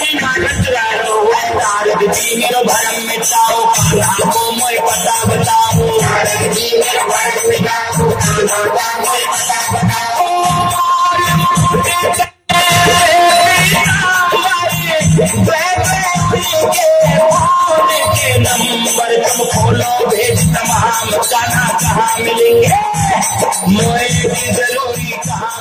की नाटक चुरा रहे हो नारद जी मेरो भरम मिटाओ कान्हा को मोए पता बताओ जी मेरो भरम मिटाओ पता बताओ नंबर तुम खोलो भेज गाना कहाँ मिलेंगे? मोए की ज़रूरी कहाँ